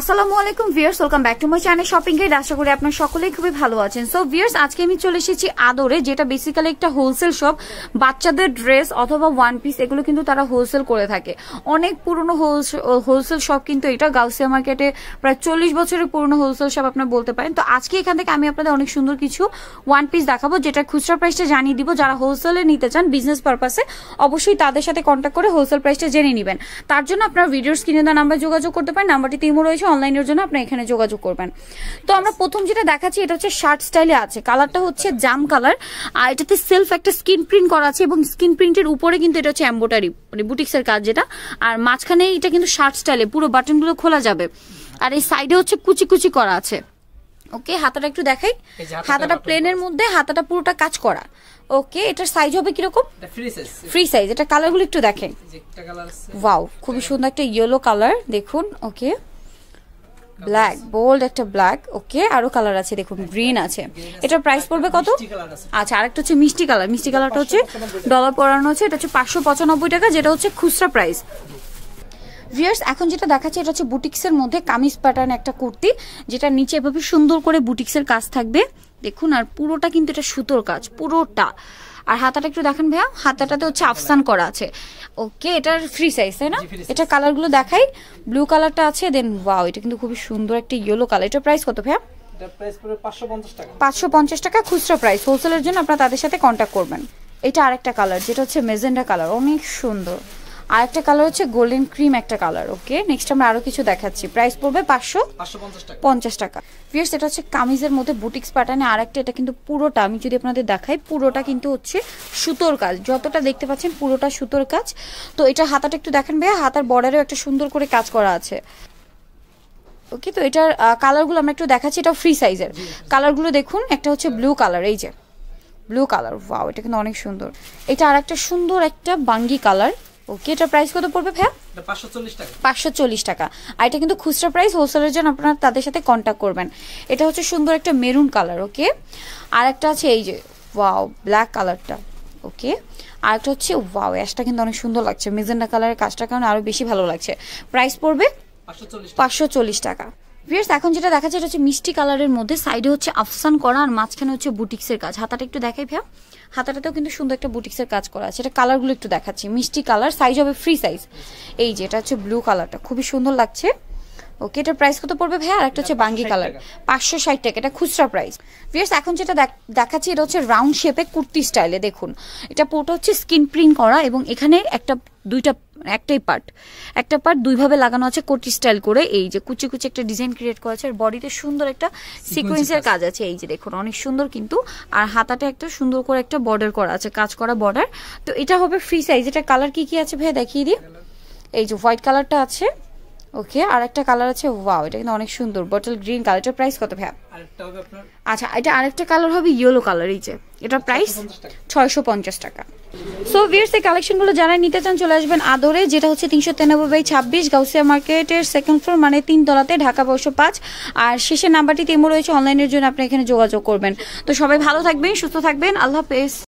আসসালামু আলাইকুম viewers welcome back to my channel shopping guide আশা করি আপনার সকলেই খুবই ভালো আছেন। সো ভিয়ার্স আজকে আমি চলে এসেছি আদরে, যেটা বেসিক্যালি একটা হোলসেল শপ বাচ্চাদের ড্রেস অথবা ওয়ান পিস এগুলো কিন্তু তারা হোলসেল করে থাকে। অনেক পুরনো হোলসেল শপ কিন্তু এটা গাউসিয়া মার্কেটে প্রায় চল্লিশ বছরের পুরনো হোলসেল শপ আপনার বলতে পারেন। তো আজকে এখান থেকে আমি আপনাদের অনেক সুন্দর কিছু ওয়ান পিস দেখাবো, যেটা খুচরা প্রাইসটা জানিয়ে দিব। যারা হোলসেলে নিতে চান বিজনেস পারপাসে অবশ্যই তাদের সাথে কন্ট্যাক্ট করে হোলসেল প্রাইসটা জেনে নেবেন। তার জন্য আপনার ভিডিওর স্ক্রিনে দেওয়া নাম্বার যোগাযোগ করতে পারেন। নাম্বারটি তিমো রয়েছে অনলাইনের জন্য আপনি এখানে যোগাযোগ করবেন। তো আমরা প্রথম যেটা দেখাচ্ছি এটা হচ্ছে শার্ট স্টাইলে আছে। কালারটা হচ্ছে জাম কালার আর এটাতে সেলফ একটা স্কিন প্রিন্ট করা আছে এবং স্কিন প্রিন্টের উপরে কিন্তু এটা হচ্ছে এম্বোটারি মানে বুটিক্সের কাজ যেটা। আর মাঝখানে এটা কিন্তু শার্ট স্টাইলে পুরো বাটনগুলো খোলা যাবে। আর এই সাইডে হচ্ছে কুচি কুচি করা আছে। ওকে হাতাটা একটু দেখাই। হাতাটা প্লেনের মধ্যে হাতাটা পুরোটা কাজ করা। ওকে এটার সাইজ হবে কীরকম? ফ্রি সাইজ এটা কালারগুলো একটু দেখেন ওয়াও খুবই সুন্দর একটা ইয়েলো কালার দেখুন ওকে ব্ল্যাক বোল্ড একটা ব্ল্যাক ওকে আরও কালার আছে দেখুন গ্রিন আছে। এটার প্রাইস পড়বে কত? আচ্ছা আরেকটা হচ্ছে মিষ্টি কালার মিষ্টি কালারটা হচ্ছে ডলার পড়ানো হচ্ছে এটা হচ্ছে পাঁচশো পঁচানব্বই টাকা যেটা হচ্ছে খুচরা প্রাইস ভিয়ার্স এখন যেটা দেখাচ্ছে এটা হচ্ছে বুটিক্সের মধ্যে কামিজ প্যাটার্ন একটা কুর্তি যেটা নিচে এভাবে সুন্দর করে বুটিক্সের কাজ থাকবে। দেখুন আর পুরোটা কিন্তু এটা সুতোর কাজ পুরোটা। আর হাতাটা একটু দেখেন ভাইয়া হাতাটাতে হচ্ছে আফসান করা আছে। ওকে এটার ফ্রি সাইজ তাই না? এটা কালারগুলো দেখাই। ব্লু কালারটা আছে দেন ওয়াও এটা কিন্তু খুবই সুন্দর একটা ইয়েলো কালার এটার প্রাইস কত ভাইয়া? পাঁচশো পঞ্চাশ টাকা। খুচরা প্রাইস হোলসেলের জন্য আপনারা তাদের সাথে কন্ট্যাক্ট করবেন। এটা আরেকটা কালার যেটা হচ্ছে মেজেন্ডা কালার অনেক সুন্দর। আর একটা কালার হচ্ছে গোল্ডেন ক্রিম একটা কালার ওকে নেক্সট আমরা আরও কিছু দেখাচ্ছি। প্রাইস পড়বে পাঁচশো পঞ্চাশ টাকা। ফিয়ার্স এটা হচ্ছে কামিজের মধ্যে বুটিক্স প্যাটার্নে আর একটা এটা কিন্তু পুরোটা আমি যদি আপনাদের দেখাই পুরোটা কিন্তু হচ্ছে সুতোর কাজ। যতটা দেখতে পাচ্ছেন পুরোটা সুতোর কাজ। তো এটা হাতাটা একটু দেখেন ভাইয়া হাতার বর্ডারেও একটা সুন্দর করে কাজ করা আছে। ওকে তো এটার কালারগুলো আমরা একটু দেখাচ্ছি এটা ফ্রি সাইজের কালারগুলো দেখুন একটা হচ্ছে ব্লু কালার এই যে। ব্লু কালার ওয়াও এটা কিন্তু অনেক সুন্দর। এটা আর একটা সুন্দর একটা বাঙ্গি কালার ওকে এটা প্রাইস কত পড়বে ভাইয়া? পাঁচশো চল্লিশ টাকা। আর এটা কিন্তু খুচরা প্রাইস হোলসেলের জন্য আপনারা তাদের সাথে কন্ট্যাক্ট করবেন। এটা হচ্ছে সুন্দর একটা মেরুন কালার ওকে আর একটা আছে এই যে ওয়াও ব্ল্যাক কালারটা ওকে আর একটা হচ্ছে ওয়াও অ্যাশটা কিন্তু অনেক সুন্দর লাগছে। মেজেন্ডা কালারের কাজটা কারণে আরও বেশি ভালো লাগছে। প্রাইস পড়বে? পাঁচশো চল্লিশ টাকা। ভিয়ার্স এখন যেটা দেখা যায় এটা হচ্ছে মিষ্টি কালারের মধ্যে। সাইডে হচ্ছে আফসান করা আর মাঝখানে হচ্ছে বুটিক্সের কাজ। হাতাটা একটু দেখাই ভাইয়া। হাতাটাতেও কিন্তু সুন্দর একটা বুটিক্সের কাজ করা আছে। এটা কালারগুলো একটু দেখাচ্ছি। মিষ্টি কালার সাইজ হবে ফ্রি সাইজ এই যে এটা হচ্ছে ব্লু কালারটা। খুবই সুন্দর লাগছে। ওকে এটার প্রাইস কত পড়বে ভাইয়া? আর একটা হচ্ছে বাঙ্গি কালার। পাঁচশো ষাট টাকা। এটা খুচরা প্রাইস ভিয়ার্স এখন যেটা দেখাচ্ছি এটা হচ্ছে রাউন্ড শেপে কুর্তি স্টাইলে দেখুন এটা পুরোটা হচ্ছে স্কিন প্রিন্ট করা এবং এখানে একটা দুইটা একটাই পার্ট একটা পার্ট দুইভাবে লাগানো আছে কোটি স্টাইল করে। এই যে কুচি কুচি একটা ডিজাইন ক্রিয়েট করা আছে আর বডিতে সুন্দর একটা সিকোয়েন্সের কাজ। আছে। এই যে দেখুন অনেক সুন্দর কিন্তু। আর হাতাটা একটা সুন্দর করে একটা বর্ডার করা আছে কাজ করা বর্ডার তো এটা হবে ফ্রি সাইজ এটা কালার কি কি আছে ভাইয়া দেখিয়ে দিই। এই যে হোয়াইট কালারটা আছে। ওকে আর একটা কালার আছে ওয়াও এটা কিন্তু অনেক সুন্দর। বটল গ্রিন কালারটার প্রাইস কত ভাইয়া? আচ্ছা এটা আরেকটা কালার হবে ইয়েলো কালার এই যে। এটার প্রাইস ছয়শো পঞ্চাশ টাকা। সো ভিয়ার্স এই কালেকশনগুলো যারা নিতে চান চলে আসবেন আদরে যেটা হচ্ছে তিনশো তিরানব্বই ছাব্বিশ গাউসিয়া মার্কেটের সেকেন্ড ফ্লোর মানে তিন তলাতে ঢাকা বয়স পাঁচ। আর শেষের নাম্বারটি তেমন রয়েছে অনলাইনের জন্য আপনি এখানে যোগাযোগ করবেন। তো সবাই ভালো থাকবেন সুস্থ থাকবেন আল্লাহ হাফেজ।